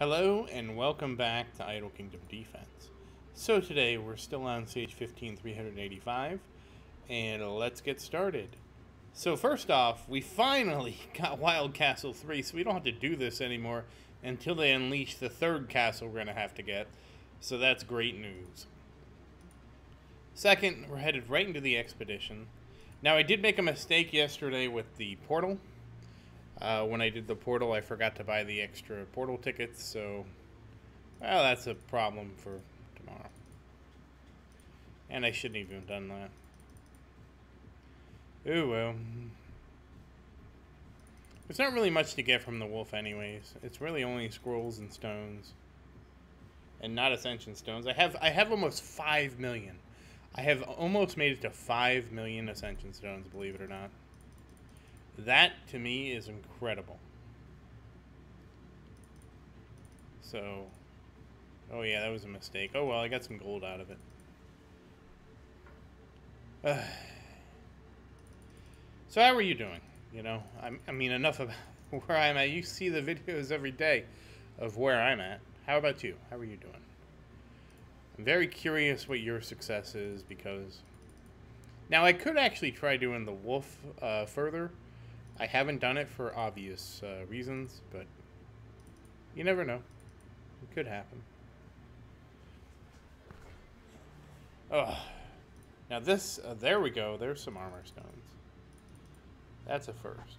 Hello and welcome back to Idle Kingdom Defense. So today we're still on CH15 385 and let's get started. So first off, we finally got Wild Castle 3 so we don't have to do this anymore until they unleash the third castle we're going to have to get. So that's great news. Second, we're headed right into the expedition. Now I did make a mistake yesterday with the portal. Uh, when I did the portal, I forgot to buy the extra portal tickets, so well, that's a problem for tomorrow. And I shouldn't even have done that. Ooh, well. There's not really much to get from the wolf anyways. It's really only scrolls and stones. And not ascension stones. I have I have almost 5 million. I have almost made it to 5 million ascension stones, believe it or not. That to me is incredible. So, oh yeah, that was a mistake. Oh well, I got some gold out of it. Uh, so how are you doing? You know, I, I mean, enough about where I'm at. You see the videos every day of where I'm at. How about you? How are you doing? I'm very curious what your success is because now I could actually try doing the wolf uh, further I haven't done it for obvious uh, reasons, but you never know. It could happen. Oh, now this, uh, there we go. There's some armor stones. That's a first.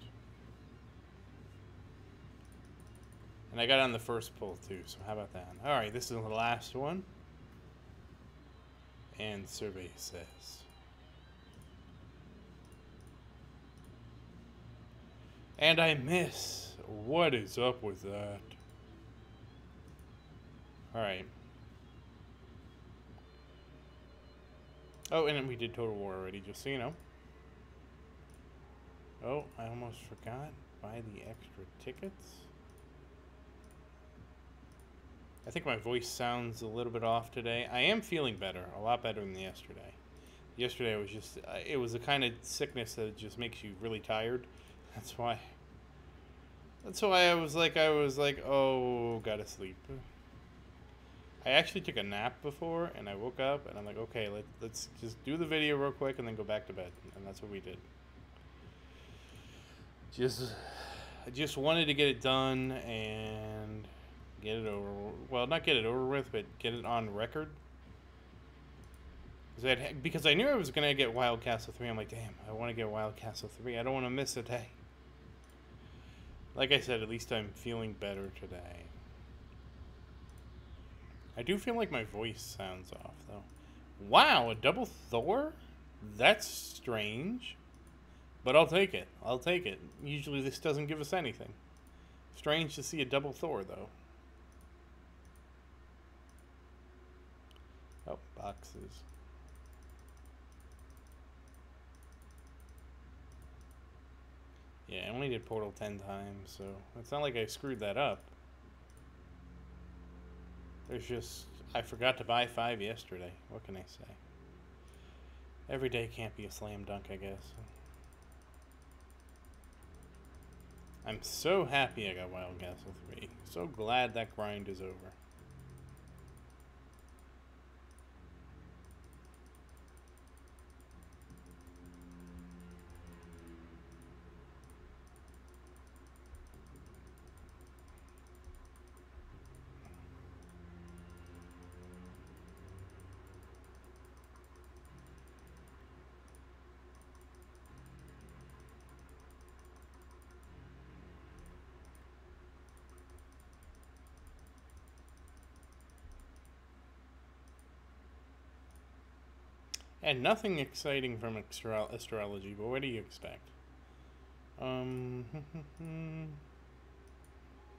And I got on the first pull too, so how about that? Alright, this is the last one. And survey says. And I miss. What is up with that? Alright. Oh, and we did Total War already, just so you know. Oh, I almost forgot. Buy the extra tickets. I think my voice sounds a little bit off today. I am feeling better, a lot better than yesterday. Yesterday was just, uh, it was a kind of sickness that just makes you really tired. That's why. That's why I was like, I was like, oh, gotta sleep. I actually took a nap before, and I woke up, and I'm like, okay, let, let's just do the video real quick, and then go back to bed. And that's what we did. Just, I just wanted to get it done and get it over. Well, not get it over with, but get it on record. Because I knew I was gonna get Wild Castle three. I'm like, damn, I want to get Wild Castle three. I don't want to miss a day. Like I said, at least I'm feeling better today. I do feel like my voice sounds off, though. Wow, a double Thor? That's strange. But I'll take it. I'll take it. Usually this doesn't give us anything. Strange to see a double Thor, though. Oh, boxes. Yeah, I only did Portal 10 times, so it's not like I screwed that up. There's just, I forgot to buy 5 yesterday. What can I say? Every day can't be a slam dunk, I guess. I'm so happy I got Wild Castle 3. So glad that grind is over. And nothing exciting from astro astrology, but what do you expect? Um,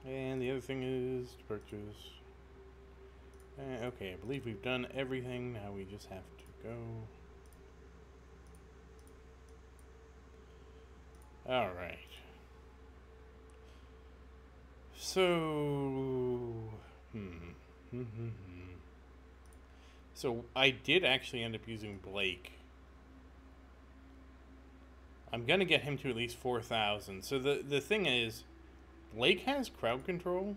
and the other thing is to purchase. Uh, okay, I believe we've done everything. Now we just have to go. All right. So, hmm. So I did actually end up using Blake. I'm gonna get him to at least four thousand. So the the thing is, Blake has crowd control.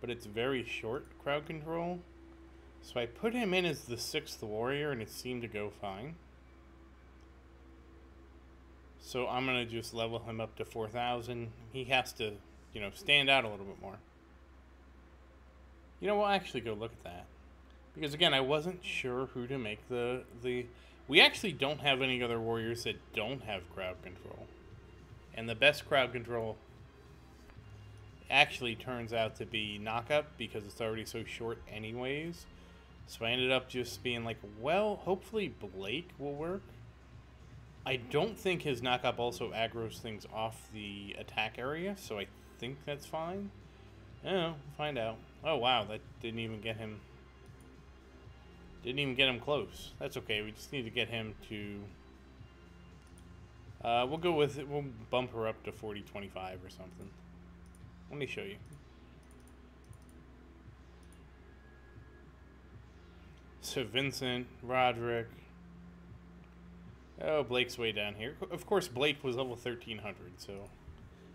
but it's very short crowd control. So I put him in as the sixth warrior, and it seemed to go fine. So I'm gonna just level him up to 4,000. He has to, you know, stand out a little bit more. You know, we'll actually go look at that. Because again, I wasn't sure who to make the the we actually don't have any other warriors that don't have crowd control. And the best crowd control actually turns out to be knockup because it's already so short anyways. So I ended up just being like, well, hopefully Blake will work. I don't think his knockup also aggroes things off the attack area, so I think that's fine. Don't know, find out. Oh wow, that didn't even get him didn't even get him close. That's okay. We just need to get him to. Uh, we'll go with it. We'll bump her up to 40 25 or something. Let me show you. So Vincent, Roderick. Oh, Blake's way down here. Of course, Blake was level 1300, so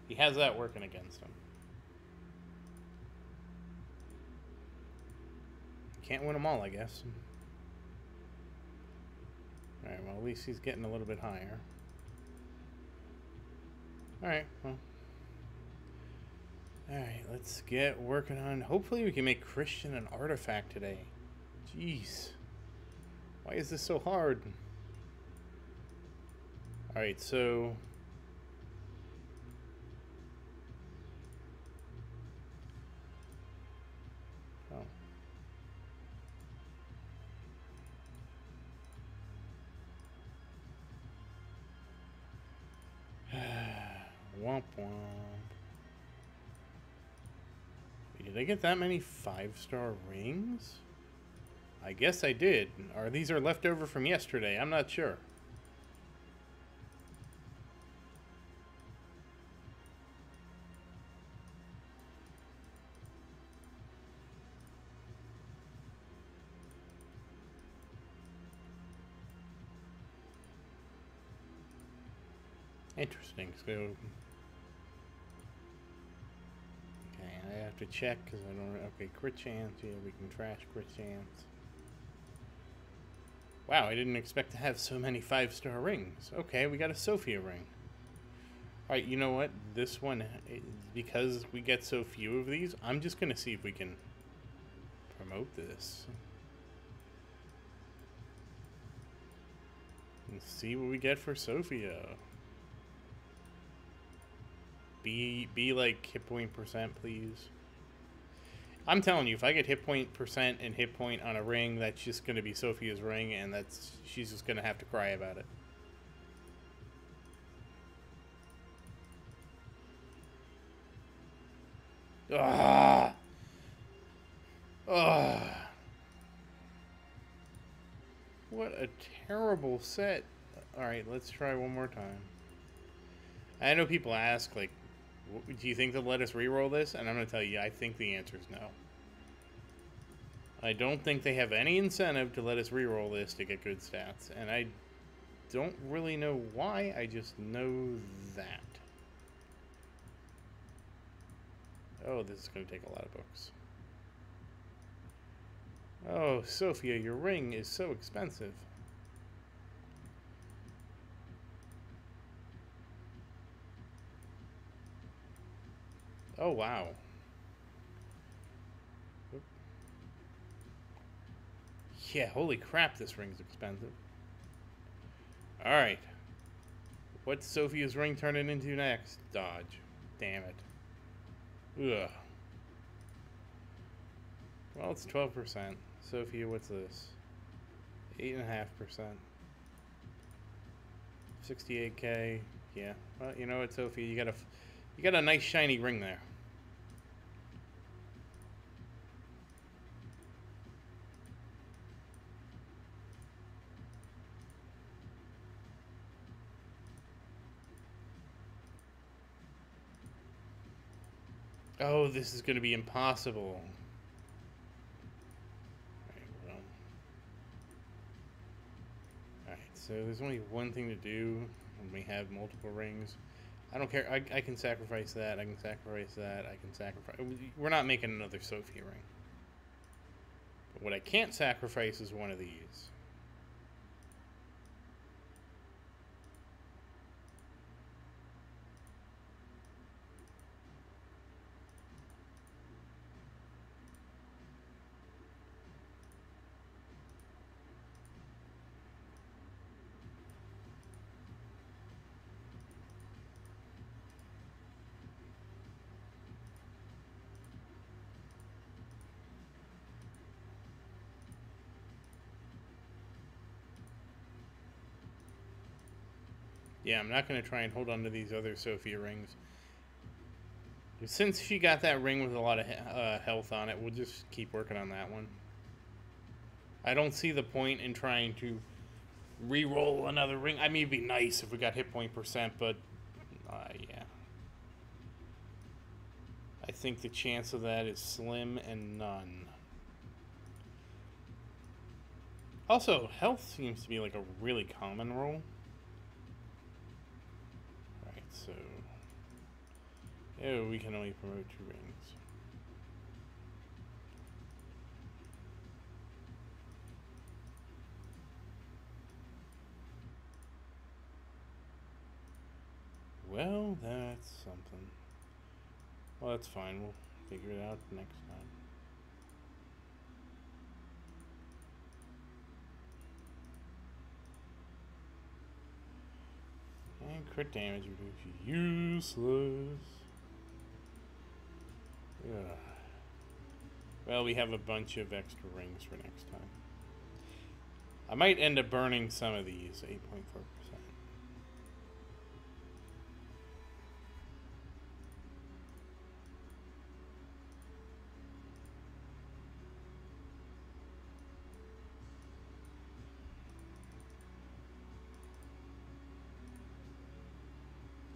he has that working against him. Can't win them all, I guess. Alright, well, at least he's getting a little bit higher. Alright, well. Alright, let's get working on... Hopefully we can make Christian an artifact today. Jeez. Why is this so hard? Alright, so... Womp womp. Did I get that many five-star rings? I guess I did. Or these are left over from yesterday. I'm not sure. Interesting. So, have to check because I don't. Okay, crit chance. Yeah, we can trash crit chance. Wow, I didn't expect to have so many five star rings. Okay, we got a Sophia ring. Alright, you know what? This one, eh, because we get so few of these, I'm just going to see if we can promote this. And see what we get for Sophia. Be be like hit point percent, please. I'm telling you, if I get hit point percent and hit point on a ring, that's just gonna be Sophia's ring, and that's she's just gonna have to cry about it. Ah. Ah. What a terrible set. Alright, let's try one more time. I know people ask, like, do you think they'll let us re-roll this? And I'm going to tell you, I think the answer is no. I don't think they have any incentive to let us re-roll this to get good stats. And I don't really know why, I just know that. Oh, this is going to take a lot of books. Oh, Sophia, your ring is so expensive. Oh, wow. Yeah, holy crap, this ring's expensive. Alright. What's Sophia's ring turning into next? Dodge. Damn it. Ugh. Well, it's 12%. Sophia, what's this? 8.5%. 68k. Yeah. Well, you know what, Sophia? You got a, you got a nice shiny ring there. Oh, this is going to be impossible. Alright. So there's only one thing to do when we have multiple rings. I don't care. I, I can sacrifice that. I can sacrifice that. I can sacrifice. We're not making another Sophie ring. But what I can't sacrifice is one of these. Yeah, I'm not going to try and hold on to these other Sophia rings. Since she got that ring with a lot of uh, health on it, we'll just keep working on that one. I don't see the point in trying to re-roll another ring. I mean, it'd be nice if we got hit point percent, but uh, yeah. I think the chance of that is slim and none. Also, health seems to be like a really common roll. So, oh, we can only promote two rings. Well, that's something. Well, that's fine. We'll figure it out next time. And crit damage reduce useless. Yeah. Well, we have a bunch of extra rings for next time. I might end up burning some of these, 8.4%.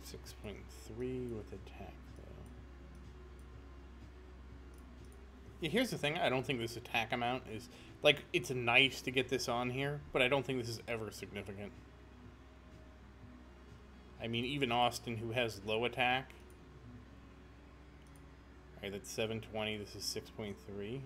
6.3 with attack, though. Yeah, here's the thing. I don't think this attack amount is... Like, it's nice to get this on here, but I don't think this is ever significant. I mean, even Austin, who has low attack... Alright, that's 720. This is 6.3.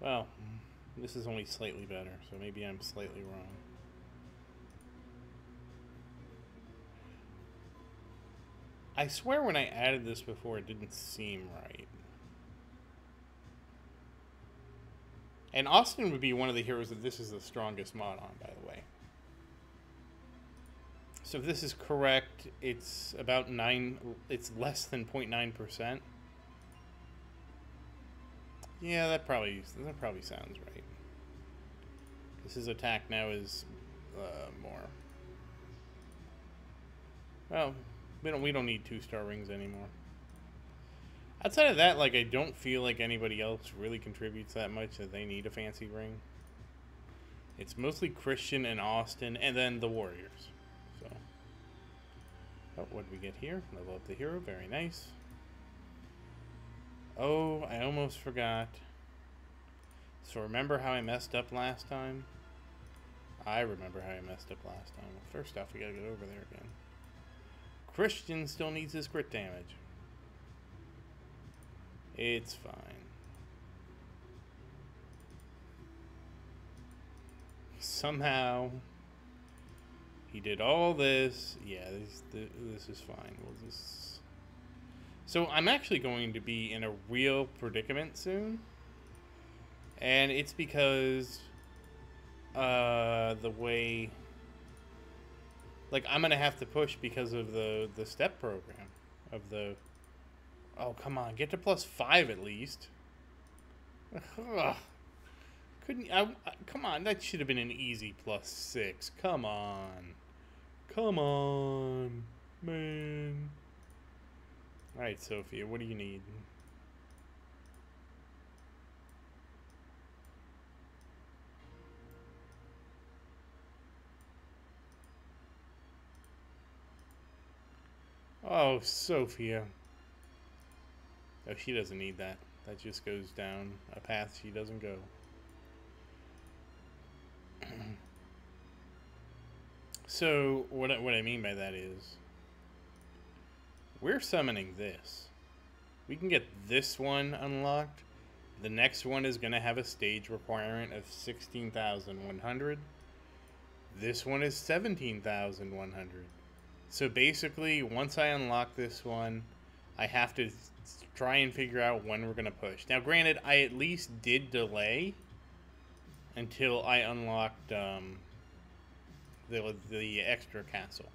Well, this is only slightly better, so maybe I'm slightly wrong. I swear when I added this before, it didn't seem right. And Austin would be one of the heroes that this is the strongest mod on, by the way. So if this is correct, it's about 9, it's less than 0.9%. Yeah, that probably that probably sounds right. This his attack now is uh, more. Well, we don't we don't need two star rings anymore. Outside of that, like I don't feel like anybody else really contributes that much that they need a fancy ring. It's mostly Christian and Austin, and then the Warriors. So, oh, what did we get here? Level up the hero. Very nice. Oh, I almost forgot. So remember how I messed up last time? I remember how I messed up last time. First off, we gotta get over there again. Christian still needs his crit damage. It's fine. Somehow, he did all this. Yeah, this, this is fine. We'll just so I'm actually going to be in a real predicament soon. And it's because uh, the way like I'm gonna have to push because of the the step program of the oh come on get to plus five at least Ugh. couldn't I, I, come on that should have been an easy plus six come on come on man Alright, Sophia, what do you need? Oh, Sophia. Oh, she doesn't need that. That just goes down a path she doesn't go. so, what I, what I mean by that is, we're summoning this. We can get this one unlocked. The next one is going to have a stage requirement of 16,100. This one is 17,100. So basically, once I unlock this one, I have to try and figure out when we're going to push. Now, granted, I at least did delay until I unlocked um, the, the extra castle.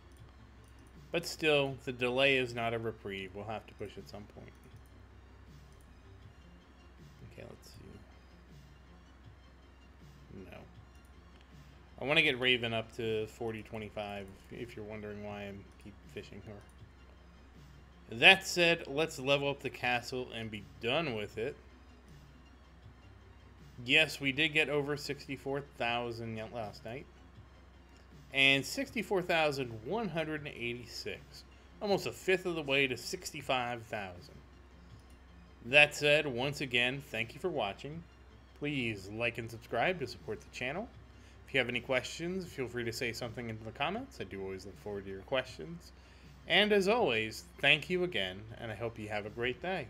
But still, the delay is not a reprieve. We'll have to push at some point. Okay, let's I want to get Raven up to 40-25, if you're wondering why I'm keep fishing her. That said, let's level up the castle and be done with it. Yes, we did get over 64,000 last night. And 64,186. Almost a fifth of the way to 65,000. That said, once again, thank you for watching. Please like and subscribe to support the channel. If you have any questions, feel free to say something in the comments. I do always look forward to your questions. And as always, thank you again, and I hope you have a great day.